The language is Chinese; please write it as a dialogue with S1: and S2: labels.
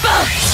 S1: 放。